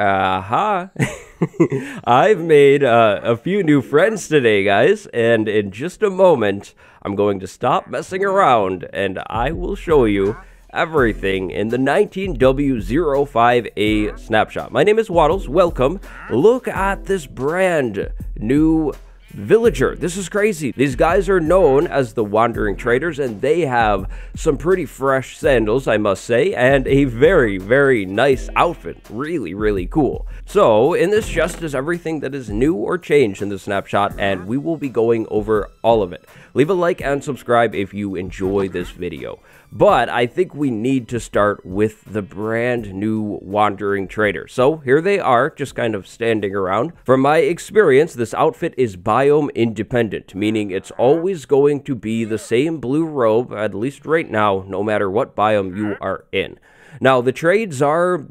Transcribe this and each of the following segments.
Aha. I've made uh, a few new friends today, guys, and in just a moment, I'm going to stop messing around and I will show you everything in the 19W05A snapshot. My name is Wattles. Welcome. Look at this brand new Villager. This is crazy. These guys are known as the Wandering Traders, and they have some pretty fresh sandals, I must say, and a very, very nice outfit. Really, really cool. So, in this just is everything that is new or changed in the snapshot, and we will be going over all of it. Leave a like and subscribe if you enjoy this video. But I think we need to start with the brand new Wandering Trader. So here they are, just kind of standing around. From my experience, this outfit is biome independent, meaning it's always going to be the same blue robe, at least right now, no matter what biome you are in. Now, the trades are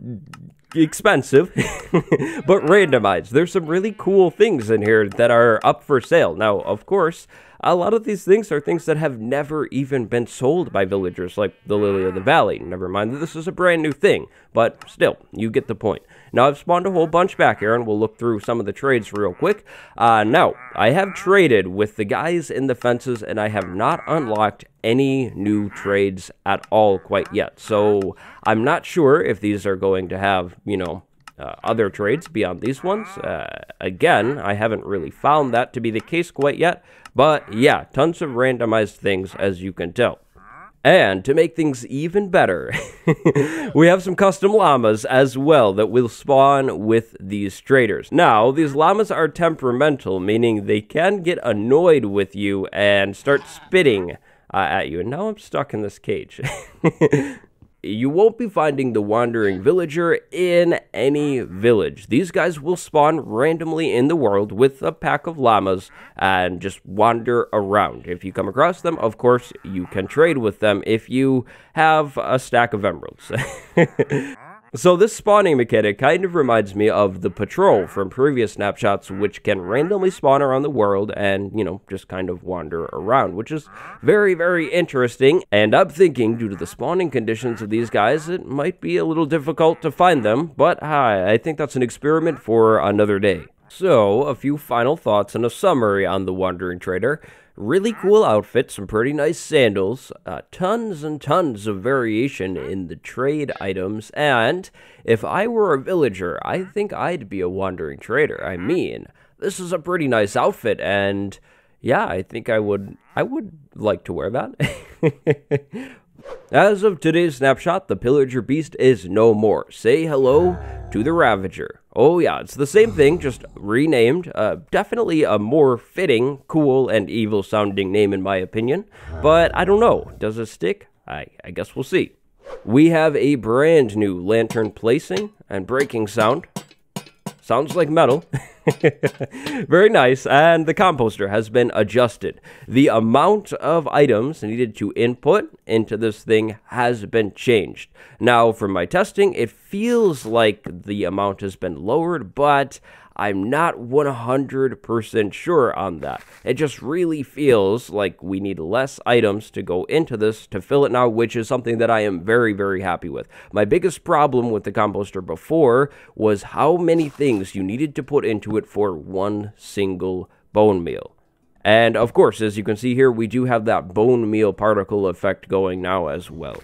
expensive, but randomized. There's some really cool things in here that are up for sale. Now, of course, a lot of these things are things that have never even been sold by villagers, like the Lily of the Valley. Never mind that this is a brand new thing, but still, you get the point. Now, I've spawned a whole bunch back here, and we'll look through some of the trades real quick. Uh, now, I have traded with the guys in the fences, and I have not unlocked any new trades at all quite yet. So, I'm not sure if these are going to have, you know, uh, other trades beyond these ones. Uh, again, I haven't really found that to be the case quite yet, but yeah, tons of randomized things as you can tell. And to make things even better, we have some custom llamas as well that will spawn with these traders. Now, these llamas are temperamental, meaning they can get annoyed with you and start spitting uh, at you. And now I'm stuck in this cage. you won't be finding the wandering villager in any village. These guys will spawn randomly in the world with a pack of llamas and just wander around. If you come across them, of course, you can trade with them if you have a stack of emeralds. So this spawning mechanic kind of reminds me of the patrol from previous snapshots, which can randomly spawn around the world and, you know, just kind of wander around, which is very, very interesting. And I'm thinking, due to the spawning conditions of these guys, it might be a little difficult to find them, but hi, I think that's an experiment for another day. So, a few final thoughts and a summary on the Wandering Trader. Really cool outfit, some pretty nice sandals, uh, tons and tons of variation in the trade items, and if I were a villager, I think I'd be a wandering trader. I mean, this is a pretty nice outfit, and yeah, I think I would I would like to wear that. As of today's snapshot, the Pillager Beast is no more. Say hello to the Ravager. Oh yeah, it's the same thing, just renamed. Uh, definitely a more fitting, cool, and evil sounding name in my opinion. But I don't know, does it stick? I, I guess we'll see. We have a brand new lantern placing and breaking sound. Sounds like metal. Very nice. And the composter has been adjusted. The amount of items needed to input into this thing has been changed. Now, for my testing, it feels like the amount has been lowered, but I'm not 100% sure on that. It just really feels like we need less items to go into this to fill it now, which is something that I am very, very happy with. My biggest problem with the composter before was how many things you needed to put into it for one single bone meal. And of course, as you can see here, we do have that bone meal particle effect going now as well.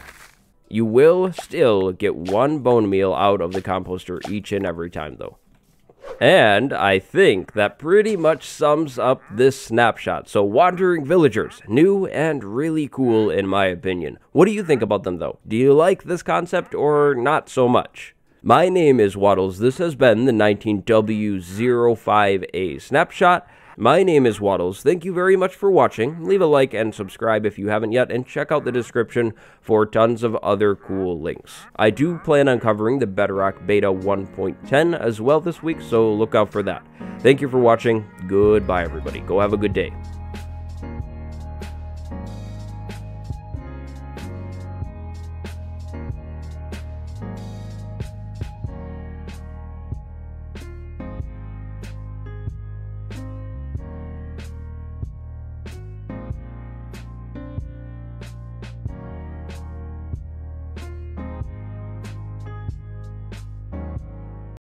You will still get one bone meal out of the composter each and every time though. And I think that pretty much sums up this snapshot. So, Wandering Villagers, new and really cool in my opinion. What do you think about them though? Do you like this concept or not so much? My name is Wattles. This has been the 19W05A snapshot. My name is Wattles. Thank you very much for watching. Leave a like and subscribe if you haven't yet, and check out the description for tons of other cool links. I do plan on covering the Bedrock Beta 1.10 as well this week, so look out for that. Thank you for watching. Goodbye, everybody. Go have a good day.